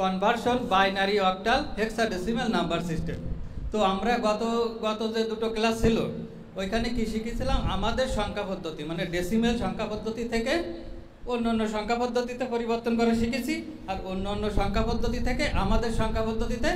Conversion binary octal hexadecimal number system তো আমরা গত গত যে দুটো ক্লাস ছিল, ওইখানে কি শিখেছিলাম? আমাদের সংখ্যা পদ্ধতি মানে ডেসিমেল সংখ্যা পদ্ধতি থেকে অন্য অন্য সংখ্যা পদ্ধতিতে পরিবর্তন করে শিখেছি, আর অন্য অন্য সংখ্যা পদ্ধতি থেকে আমাদের সংখ্যা পদ্ধতিতে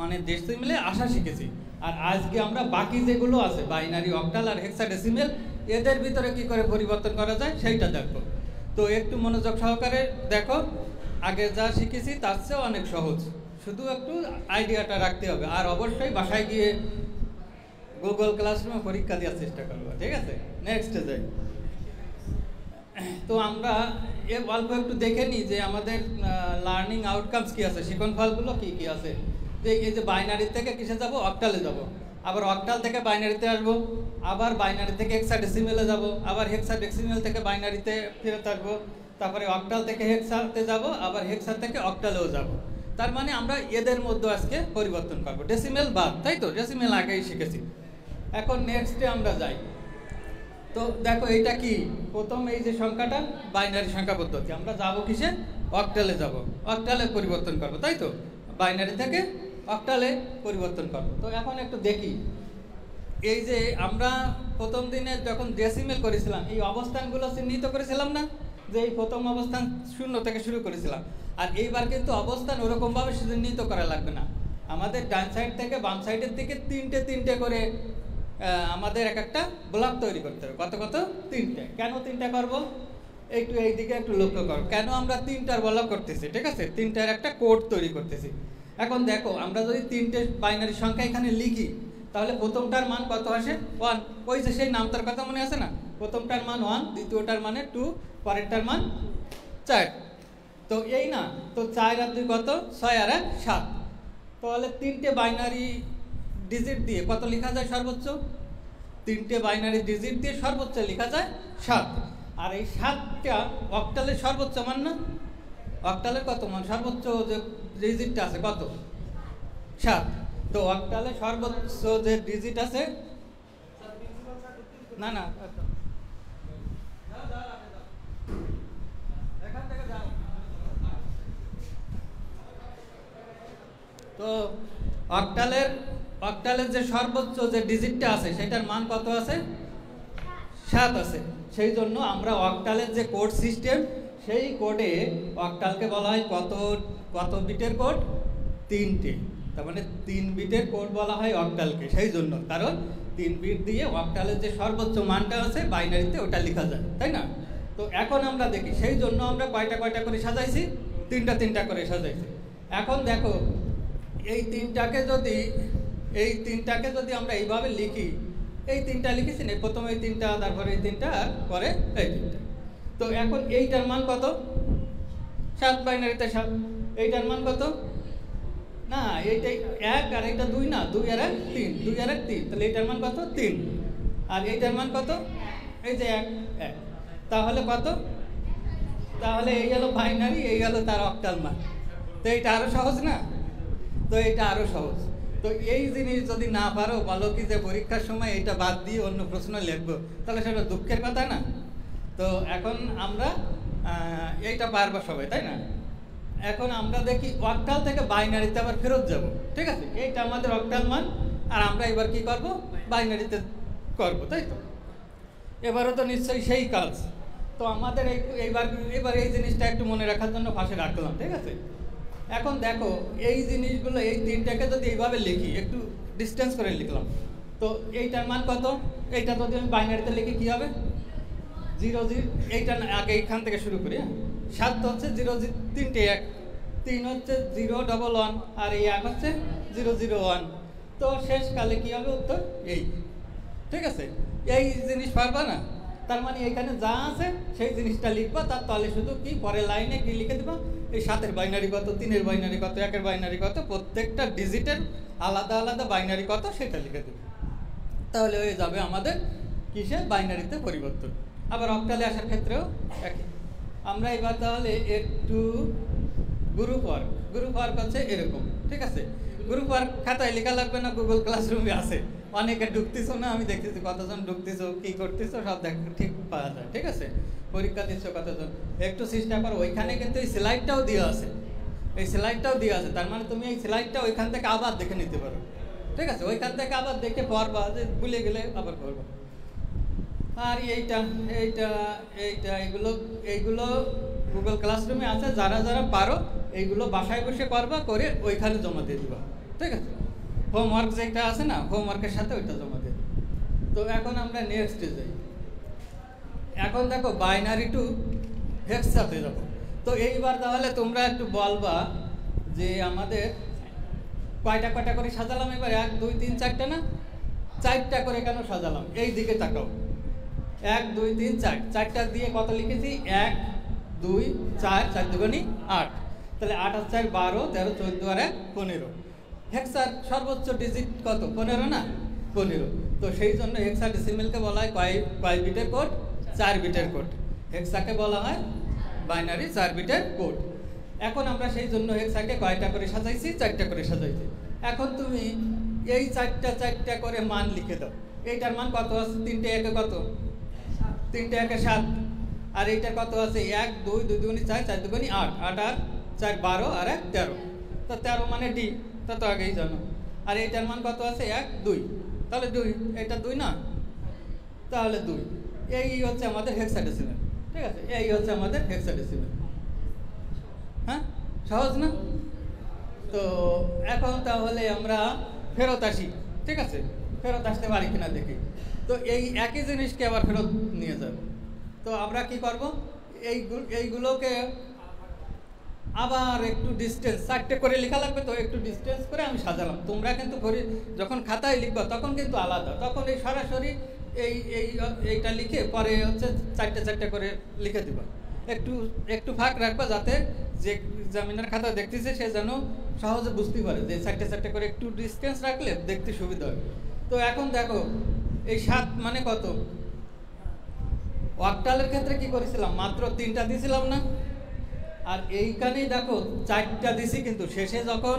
মানে ডেসিমেলে আসা শিখেছি। আর আজকে আমরা বাকি যেগুলো আছে বাইনারি অক্টাল আর হেক্সাডেসিমেল এদের ভিতরে কি করে পরিবর্তন করা যায়, সেইটা দেখো তো একটু মনোযোগ সহকারে দেখো আগে যা শিখেছি, তার চেয়েও অনেক সহজ। শুধু একটু আইডিয়াটা রাখতে হবে। আর অবশ্যই বাসায় গিয়ে গুগল ক্লাসরুমে পরীক্ষা দেওয়ার চেষ্টা করব, ঠিক আছে? নেক্সটে যাই। তো আমরা এ অল্প একটু দেখে নিই যে আমাদের লার্নিং আউটকামস কী আছে, শিখন ফলগুলো কি কি আছে? যে এই যে বাইনারি থেকে কিসে যাব? অক্টালে যাব। আবার অক্টাল থেকে বাইনারিতে আসব, আবার বাইনারি থেকে হেক্সাডেসিমেলে যাব, আবার হেক্সাডেসিমেল থেকে বাইনারিতে ফেরত আসব তারপরে অক্টাল থেকে হেক্সাতে যাব, আবার হেক্সা থেকে অক্টালেও যাব। তার মানে আমরা এদের মধ্যে আজকে পরিবর্তন করব। ডেসিমেল বাদ, তাই তো? ডেসিমেল আগেই শিখেছি। এখন নেক্সটে আমরা যাই। তো দেখো, এইটা কি? প্রথম এই যে সংখ্যাটা বাইনারি সংখ্যা পদ্ধতি। আমরা যাব কিসে? অক্টালে যাব। অক্টালে পরিবর্তন করব, তাই তো? বাইনারি থেকে অক্টালে পরিবর্তন করব। তো এখন একটু দেখি। এই যে আমরা প্রথম দিনে যখন ডেসিমেল করেছিলাম, এই অবস্থানগুলো চিহ্নিত করেছিলাম না? যে এই প্রথম অবস্থান শূন্য থেকে শুরু করেছিলাম। আর এইবার কিন্তু অবস্থান ওরকমভাবে চিহ্নিত করা লাগবে না। আমাদের ডান সাইড থেকে বাম সাইডের দিকে তিনটে তিনটে করে আমাদের এক একটা ব্লক তৈরি করতে হবে। কত কত? তিনটে। কেন তিনটে করব? একটু এই দিকে একটু লক্ষ্য করো। কেন আমরা তিনটার ব্লক করতেছি? ঠিক আছে? তিনটার একটা কোড তৈরি করতেছি। এখন দেখো, আমরা যদি তিনটে বাইনারি সংখ্যা এখানে লিখি, তাহলে প্রথমটার মান কত আসে? ওয়ান ওই যে সেই নামটার কথা মনে আছে না? প্রথমটার মান ওয়ান দ্বিতীয়টার মানে টু পরেরটার মান চার। তো এই না, তো চার আর দুই কত? ছয় আর এক, সাত। তাহলে তিনটে বাইনারি ডিজিট দিয়ে কত লেখা যায় সর্বোচ্চ? তিনটে বাইনারি ডিজিট দিয়ে সর্বোচ্চ লেখা যায় সাত। আর এই সাতটা অক্টালের সর্বোচ্চ মান না? অক্টালের কত মান? সর্বোচ্চ যে ডিজিটটা আছে কত? সাত। তো অক্টালে সর্বোচ্চ যে ডিজিট আছে? না না তো অক্টালের অক্টালের যে সর্বোচ্চ যে ডিজিটটা আছে, সেটার মান কত আছে? সাত আছে। সেই জন্য আমরা অক্টালের যে কোড সিস্টেম, সেই কোডে অক্টালকে বলা হয় কত কত বিটের কোড? তিনটে। তার মানে তিন বিটের কোড বলা হয় অক্টালকে, সেই জন্য। কারণ তিন বিট দিয়ে অক্টালের যে সর্বোচ্চ মানটা আছে, বাইনারিতে ওটা লেখা যায়, তাই না? তো এখন আমরা দেখি, সেই জন্য আমরা কয়টা কয়টা করে সাজাইছি? তিনটা তিনটা করে সাজাইছি। এখন দেখো এই তিনটাকে যদি, এই তিনটাকে যদি আমরা এইভাবে লিখি, এই তিনটা লিখেছি না, প্রথমে এই তিনটা, তারপরে এই তিনটা, পরে এই তিনটা। তো এখন এইটার মান কত? সাত বাইনারিতে সাত। এইটার মান কত? না এইটাই এক আর এইটা দুই না, দুই আর এক তিন, দুই আর এক তিন। তাহলে এইটার মান কত? তিন। আর এইটার মান কত? এই যে এক এক। তাহলে কত? তাহলে এই গেল বাইনারি, এই গেল তার অক্টাল মান। তো এইটা আরও সহজ না? তো এটা আরও সহজ। তো এই জিনিস যদি না পারো বলো কি যে পরীক্ষার সময় এটা বাদ দিয়ে অন্য প্রশ্ন লিখব, তাহলে সেটা দুঃখের কথা না? তো এখন আমরা এইটা পারব সবাই, তাই না? এখন আমরা দেখি অক্টাল থেকে বাইনারিতে আবার ফেরত যাব, ঠিক আছে? এইটা আমাদের অক্টাল মান, আর আমরা এবার কি করব? বাইনারিতে করব, তাই তো? এবারও তো নিশ্চয়ই সেই কাজ। তো আমাদের এই এইবার এবার এই জিনিসটা একটু মনে রাখার জন্য পাশে রাখলাম ঠিক আছে? এখন দেখো, এই জিনিসগুলো, এই তিনটাকে যদি এইভাবে লিখি, একটু ডিস্টেন্স করে লিখলাম। তো এইটার মান কত? এইটা যদি আমি বাইনারিতে লিখি, কী হবে? জিরো জিরো এইটা আগে এইখান থেকে শুরু করি হ্যাঁ? সাত হচ্ছে জিরো তিনটে এক। তিন হচ্ছে জিরো ডবল ওয়ান আর এই এক হচ্ছে জিরো জিরো ওয়ান তো শেষকালে কী হবে উত্তর? এই। ঠিক আছে? এই জিনিস পারবা না? তার মানে এখানে যা আছে, সেই জিনিসটা লিখবা, তার তলে শুধু কি পরে লাইনে কি লিখে দেবা? এই সাতের বাইনারি কত, তিনের বাইনারি কত, একের বাইনারি কত, প্রত্যেকটা ডিজিটের আলাদা আলাদা বাইনারি কত, সেটা লিখে দেবে। তাহলে হয়ে যাবে আমাদের কিসে? বাইনারিতে পরিবর্তন। আবার অক্টালে আসার ক্ষেত্রেও একই। আমরা এবার তাহলে একটু গ্রুপ ওয়ার্ক গ্রুপ ওয়ার্ক হচ্ছে এরকম, ঠিক আছে? গ্রুপ ওয়ার্ক খাতায় লেখা লাগবে না? গুগল ক্লাসরুমে আছে। অনেকে ঢুকতেছো না, আমি দেখতেছি কতজন ঢুকতেছো, কি করতেছো, সব দেখ, ঠিক পাওয়া যায়, ঠিক আছে? পরীক্ষা দিচ্ছ কতজন? একটু চেষ্টা করো, ওইখানে কিন্তু এই স্লাইডটাও দেওয়া আছে। এই স্লাইডটাও দেওয়া আছে, তার মানে তুমি এই স্লাইডটা ওইখান থেকে আবার দেখে নিতে পারো। ঠিক আছে? ওইখান থেকে আবার দেখে পড়বা, যে ভুলে গেলে আবার করবা আর এইটা এইটা এইটা এগুলো এইগুলো গুগল ক্লাসরুমে আছে, যারা যারা পারো, এইগুলো বাসায় বসে করবা করে ওইখানে জমা দিয়ে দিবা। ঠিক আছে? হোমওয়ার্ক যেটা আছে না হোমওয়ার্কের সাথে ওইটা জমা দিবা। তো এখন আমরা নেক্সটে যাই। এখন দেখো বাইনারি টু হেক্সাতে যাব। তো এইবার তাহলে তোমরা একটু বলবা যে আমাদের কয়টা কয়টা করে সাজালাম এবার? এক, দুই, তিন, চারটা না? চারটা করে কেন সাজালাম? এই দিকে তাকাও। এক, দুই, তিন, চার। চারটা দিয়ে কত লিখেছি? এক, দুই, চার চার দুগুনি আট। তাহলে আট আর চার বারো, তেরো, চোদ্দ আর এক, পনেরো। হেক্সার সর্বোচ্চ ডিজিট কত? পনেরো না? পনেরো। তো সেই জন্য হেক্সা ডিসিমেলকে বলা হয় কয় কয় বিটের কোড চার বিটের কোড হেক্সাকে বলা হয় বাইনারি চার বিটের কোড এখন আমরা সেই জন্য হেক্সাকে কয়টা করে সাজাইছি? চারটা করে সাজাইছি। এখন তুমি এই চারটা চারটা করে মান লিখে দাও। এইটার মান কত আছে? তিনটে একে কত? তিনটে একে সাত। আর এইটা কত আছে? এক, দুই দুই দুগুনি চার চার দুগুনি আট। আট আর চার বারো আর এক তেরো। তো তেরো মানে ডি তা তো আগেই জানো। আর এইটার মান কত আছে? এক, দুই। তাহলে দুই, এটা দুই না? তাহলে দুই। এই হচ্ছে আমাদের হেক্সাডেসিমেল ঠিক আছে? এই হচ্ছে আমাদের হেক্সাডেসিমেল হ্যাঁ? সহজ না? তো এখন তাহলে আমরা ফেরত আসি, ঠিক আছে? ফেরত আসতে পারি কিনা দেখি। তো এই একই জিনিসকে আবার ফেরত নিয়ে যাব। তো আমরা কি করব? এই এইগুলোকে আবার একটু ডিস্টেন্স চারটে করে লেখা লাগবে তো একটু ডিস্টেন্স করে আমি সাজালাম। তোমরা কিন্তু ঘড়ি, যখন খাতায় লিখবা তখন কিন্তু আলাদা। তখন এই সরাসরি এই এই, এইটা লিখে পরে হচ্ছে চারটে চারটে করে লিখে দিবা। একটু একটু ফাঁক রাখবা যাতে যে জামিনের খাতা দেখতেছে সে যেন সহজে বুঝতে পারে যে চারটে চারটে করে একটু ডিস্টেন্স রাখলে দেখতে সুবিধা হয় তো এখন দেখো, এই সাত মানে কত? ওয়াকটালের ক্ষেত্রে কি করেছিলাম? মাত্র তিনটা দিয়েছিলাম না? আর এইখানেই দেখো চারটা দিছি কিন্তু। শেষে যখন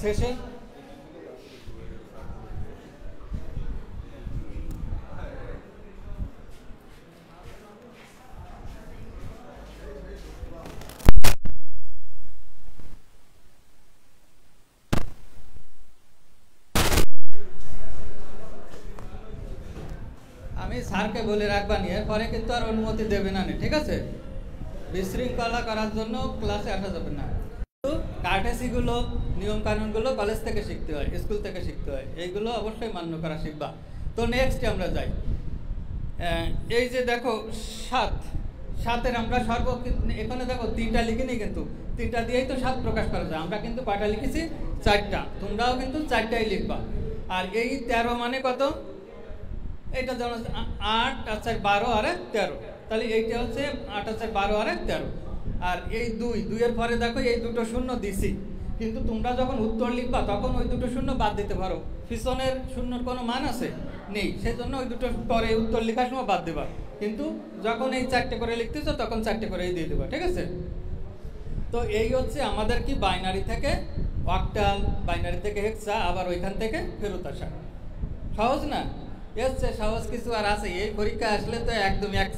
শেষে আমি স্যারকে বলে রাখবা নিয়ে পরে কিন্তু আর অনুমতি দেবে না নে, ঠিক আছে? বিশৃঙ্খলা করার জন্য ক্লাসে আসা যাবে না। কার্টেসিগুলো নিয়ম কানুনগুলো কলেজ থেকে শিখতে হয় স্কুল থেকে শিখতে হয়। এইগুলো অবশ্যই মান্য করা শিখবা। তো নেক্সট আমরা যাই। এই যে দেখো, সাত। সাতের আমরা সর্ব এখানে দেখো তিনটা লিখিনি কিন্তু। তিনটা দিয়েই তো সাত প্রকাশ করা যায়। আমরা কিন্তু কয়টা লিখেছি? চারটা। তোমরাও কিন্তু চারটাই লিখবা। আর এই তেরো মানে কত? এটা যেমন আট, আর চার বারো, আর তেরো। তাহলে এইটা হচ্ছে আট চার বারো আর এক তেরো। আর এই দুই, দুইয়ের পরে দেখো এই দুটো শূন্য দিছি। কিন্তু তোমরা যখন উত্তর লিখবা, তখন ওই দুটো শূন্য বাদ দিতে পারো। পিছনের শূন্যর কোনো মান আছে? নেই। সেজন্য ওই দুটো পরে উত্তর লেখার সময় বাদ দেবা। কিন্তু যখন এই চারটে করে লিখতেছো, তখন চারটে করেই দিয়ে দেবা, ঠিক আছে? তো এই হচ্ছে আমাদের কি বাইনারি থেকে অক্টাল, বাইনারি থেকে হেক্সা, আবার ওইখান থেকে ফেরত আসা। সহজ না? এসছে সহজ কিছু আর আছে। এই পরীক্ষা আসলে তো একদম এক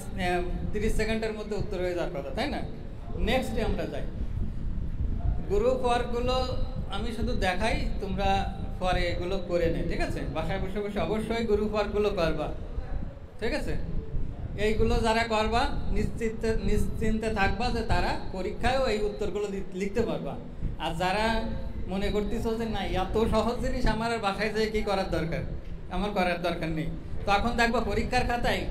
তিরিশ সেকেন্ডের মধ্যে উত্তর হয়ে যাওয়ার কথা, তাই না? নেক্সটে আমরা যাই। গ্রুপ ওয়ার্কগুলো আমি শুধু দেখাই, তোমরা পরে এগুলো করে নে, ঠিক আছে? বাসায় বসে বসে অবশ্যই গ্রুপ ওয়ার্কগুলো করবা, ঠিক আছে? এইগুলো যারা করবা, নিশ্চিত, নিশ্চিন্তে থাকবা যে তারা পরীক্ষায়ও এই উত্তরগুলো লিখতে পারবা। আর যারা মনে করতেছ যে না, এত সহজ জিনিস আমার আর বাসায় যেয়ে কি করার দরকার? আমার করার দরকার নেই। তখন দেখব পরীক্ষার খাতায়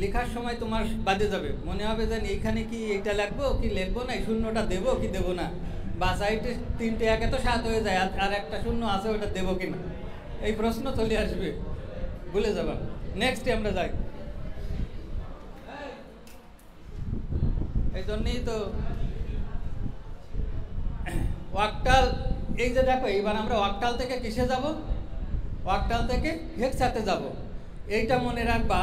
লেখার সময় তোমার বাদে যাবে। মনে হবে যে এইখানে কি এইটা লিখব কি লিখব না শূন্যটা দেবো, কি দেবো না। বা সাইডে তিনটে একে তো সাত হয়ে যায়, আর একটা শূন্য আছে, ওটা দেবো কি না এই প্রশ্ন চলে আসবে। ভুলে যাবা। নেক্সটে আমরা যাই। এই জন্যই তো ওয়াকটাল, এই যে দেখো, এইবার আমরা ওয়াকটাল থেকে কিসে যাব? ওয়াকটাল থেকে হেক্সাতে যাব। এইটা মনে রাখবা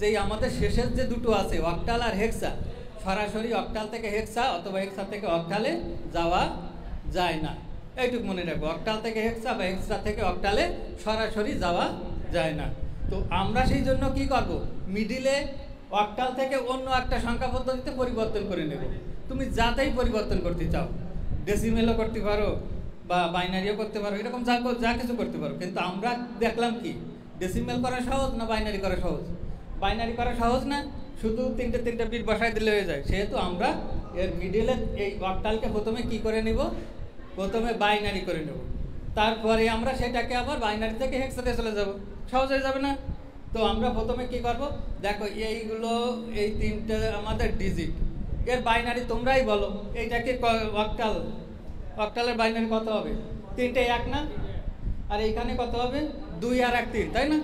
যে আমাদের শেষের যে দুটো আছে ওয়াকটাল আর হেক্সা, সরাসরি অকটাল থেকে হেক্সা অথবা হেক্সা থেকে অকটালে যাওয়া যায় না। এইটুকু মনে রাখব অকটাল থেকে হেক্সা বা হেক্সা থেকে অকটালে সরাসরি যাওয়া যায় না। তো আমরা সেই জন্য কি করব? মিডিলে অকটাল থেকে অন্য একটা সংখ্যা পদ্ধতিতে পরিবর্তন করে নেব। তুমি যাতেই পরিবর্তন করতে চাও। ডেসিমেলও করতে পারো বা বাইনারিও করতে পারো, এরকম যা যা কিছু করতে পারো। কিন্তু আমরা দেখলাম কি? ডেসিমেল করা সহজ না বাইনারি করা সহজ? বাইনারি করা সহজ না, শুধু তিনটে তিনটে বিট বসায় দিলে হয়ে যায়। সেহেতু আমরা এর মিডিলে এই অক্টালকে প্রথমে কি করে নিব? প্রথমে বাইনারি করে নেব। তারপরে আমরা সেটাকে আবার বাইনারি থেকে হেক্সাতে চলে যাব। সহজ হয়ে যাবে না? তো আমরা প্রথমে কি করব? দেখো, এইগুলো, এই তিনটে আমাদের ডিজিট এর বাইনারি তোমরাই বলো এইটাকে অক্টাল অক্টালের বাইনারি কত হবে? তিনটে এক না? আর এইখানে কত হবে? দুই আর এক তিন, তাই না?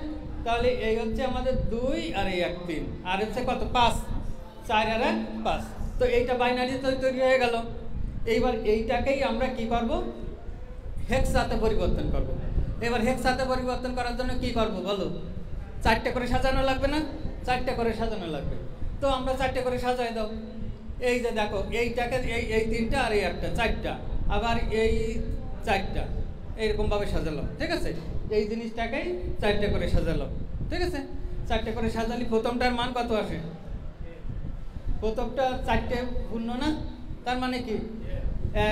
তাহলে এই হচ্ছে আমাদের দুই আর এই এক তিন। আর হচ্ছে কত? পাঁচ। চার আর এক, পাঁচ। তো এইটা বাইনারি তৈরি হয়ে গেল। এইবার এইটাকেই আমরা কি করব? হেক্সাতে পরিবর্তন করব। এবার হেক্সাতে পরিবর্তন করার জন্য কি করব বলো? চারটে করে সাজানো লাগবে না? চারটে করে সাজানো লাগবে। তো আমরা চারটে করে সাজাই দাও। এই যে দেখো, এইটাকে এই এই তিনটা আর এই একটা, চারটা। আবার এই চারটা এইরকমভাবে সাজালাম, ঠিক আছে? এই জিনিসটাকেই চারটে করে সাজালাম, ঠিক আছে? চারটে করে সাজালি, প্রথমটার মান কত আসে? প্রথমটা চারটে পূর্ণ না? তার মানে কি?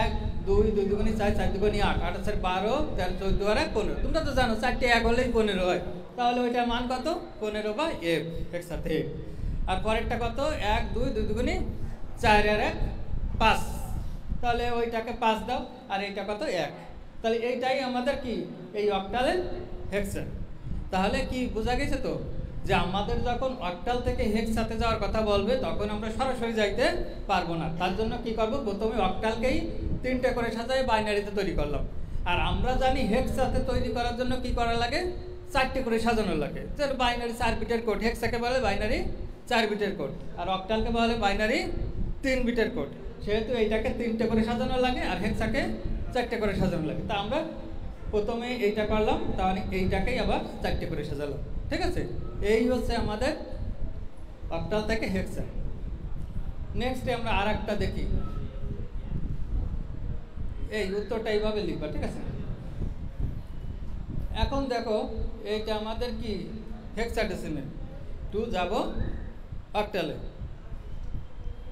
এক, দুই দুই দুগুনি চার চার দুগুনি আট আট আছে বারো, তেরো, চোদ্দ, আর এক পনেরো। তোমরা তো জানো, চারটে এক হলেই পনেরো হয়। তাহলে ওইটার মান কত? পনেরো বা এফ একসাথে আর পরেরটা কত? এক, দুই দুই দুগুনি চার আর এক, পাঁচ। তাহলে ওইটাকে পাঁচ দাও, আর এইটা কত এক। তাহলে এইটাই আমাদের কি? এই অক্টালের হেক্সা তাহলে কি বোঝা গেছে তো? যে আমাদের যখন অক্টাল থেকে হেক্স সাথে যাওয়ার কথা বলবে, তখন আমরা সরাসরি যাইতে পারব না। তার জন্য কি করব? প্রথমে অক্টালকেই তিনটে করে সাজাই বাইনারিতে তৈরি করলাম। আর আমরা জানি হেক্স সাথে তৈরি করার জন্য কি করা লাগে? চারটে করে সাজানো লাগে। যেন বাইনারি চার বিটের কোড হেক্সাকে বলে বাইনারি চার বিটের কোড, আর অক্টালকে বলে বাইনারি তিন বিটের কোড। সেহেতু এইটাকে তিনটে করে সাজানো লাগে আর হেক্সাকে চারটে করে সাজানো লাগে। তা আমরা প্রথমে এইটা করলাম তাহলে এইটাকেই আবার চারটে করে সাজালাম। ঠিক আছে? এই হচ্ছে আমাদের অক্টাল থেকে হেক্সা। নেক্সটে আমরা আর একটা দেখি। এই উত্তরটা এইভাবে লিখবা, ঠিক আছে? এখন দেখো, এইটা আমাদের কি? হেক্সাডেসিমেল। টু যাব অক্টালে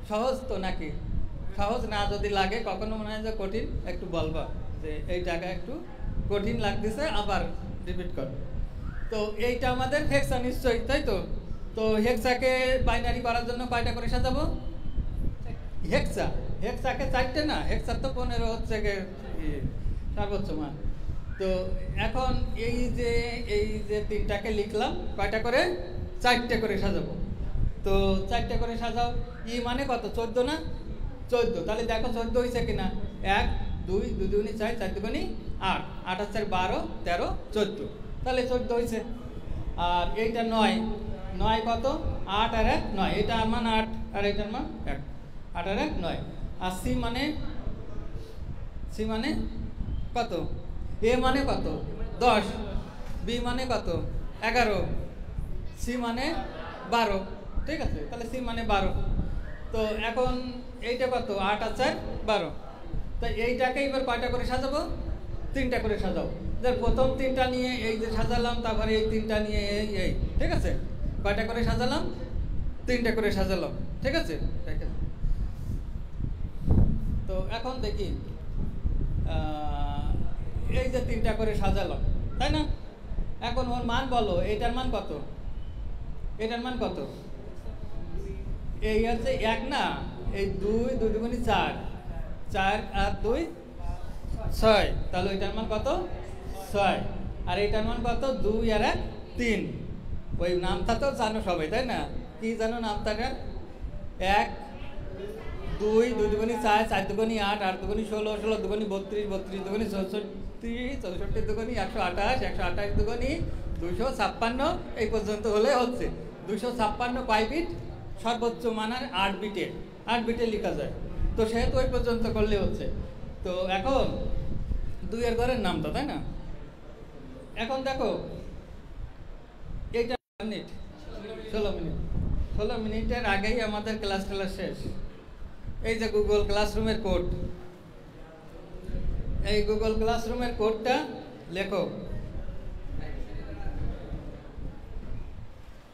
সহজ তো নাকি? সহজ না যদি লাগে, কখনো মনে হয় যে কঠিন, একটু বলবা যে এই জায়গায় একটু কঠিন লাগতেছে, আবার রিপিট কর। তো এইটা আমাদের হেক্সা নিশ্চয়ই, তাই তো? তো হেক্সাকে বাইনারি করার জন্য কয়টা করে সাজাবো? হেক্সা? হেক্সাকে চারটে না? হেক্সার তো পনেরো হচ্ছে সর্বোচ্চ মান। তো এখন এই যে এই যে তিনটাকে লিখলাম, কয়টা করে? চারটে করে সাজাবো। তো চারটে করে সাজাও, ই মানে কত? চোদ্দ না? চোদ্দ। তাহলে দেখো চোদ্দ হয়েছে কিনা? এক, দুই দুই দুগুনি চার চার দুগুনি আট। আট চার বারো, তেরো, চোদ্দ। তাহলে চোদ্দ হয়েছে আর এইটা নয়। নয় কত? আট আর এক, নয়। এটা মান আট, আর এটার মান এক। আট আর এক, নয়। আর সি মানে? সি মানে কত? এ মানে কত? দশ। বি মানে কত? এগারো। সি মানে বারো। ঠিক আছে? তাহলে সি মানে বারো। তো এখন এইটা কত? আট আর চার? বারো। তো এইটাকে এবার কয়টা করে সাজাবো? তিনটা করে সাজাও। যে প্রথম তিনটা নিয়ে এই যে সাজালাম, তারপরে এই তিনটা নিয়ে এই এই, ঠিক আছে? কয়টা করে সাজালাম? তিনটা করে সাজালাম, ঠিক আছে? ঠিক আছে তো এখন দেখি এই যে তিনটা করে সাজালাম, তাই না? এখন ওর মান বলো এটার মান কত? এটার মান কত? এই হচ্ছে এক না? এই দুই দুই দুগুনি চার। চার আর দুই, ছয়। তাহলে ওইটার মান কত? ছয়। আর এইটার মান কত? দুই আর এক, তিন। ওই নামটা তো জানো সবাই, তাই না? কি জানো নামটাটা এক, দুই দুই দুগুনি চার চার দুগুনি আট আট দুগুনি ষোলো ষোলো দুগুনি বত্রিশ বত্রিশ দুগুনি চৌষট্টি চৌষট্টি দুগুনি একশো আঠাশ একশো আঠাশ দুগুনি দুশো ছাপ্পান্ন, এই পর্যন্ত হলে হচ্ছে। দুশো ছাপ্পান্ন কয় বিট সর্বোচ্চ মানের আট বিটে আট বিটে লেখা যায়। তো সেহেতু ওই পর্যন্ত করলে হচ্ছে। তো এখন দুইয়ের ঘরের নামটা, তাই না? এখন দেখো, এইটা মিনিট, ষোলো মিনিট। ষোলো মিনিটের আগেই আমাদের ক্লাস ক্লাস শেষ। এই যে গুগল ক্লাসরুমের কোড এই গুগল ক্লাসরুমের কোডটা লেখো।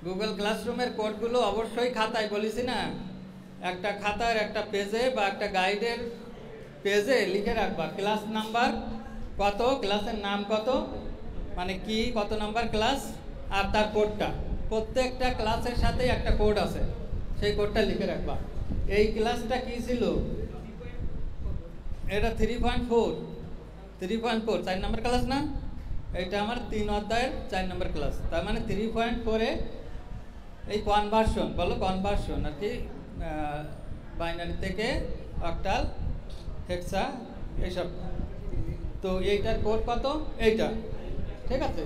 গুগল ক্লাসরুমের কোডগুলো অবশ্যই খাতায় বলিস না? একটা খাতার, একটা পেজে বা একটা গাইডের পেজে লিখে রাখবা। ক্লাস নাম্বার কত ক্লাসের নাম কত মানে কি, কত নাম্বার ক্লাস আর তার কোডটা প্রত্যেকটা ক্লাসের সাথে একটা কোড আছে, সেই কোডটা লিখে রাখবা। এই ক্লাসটা কি ছিল? এটা three point four three point four চার নম্বর ক্লাস না? এটা আমার তিন অধ্যায়ের চার নম্বর ক্লাস তার মানে থ্রি পয়েন্ট ফোরে এই কনভার্সন বলো কনভার্সন আর কি বাইনারি থেকে অক্টাল হেক্সা এইসব। তো এইটার কোড কত? এইটা। ঠিক আছে?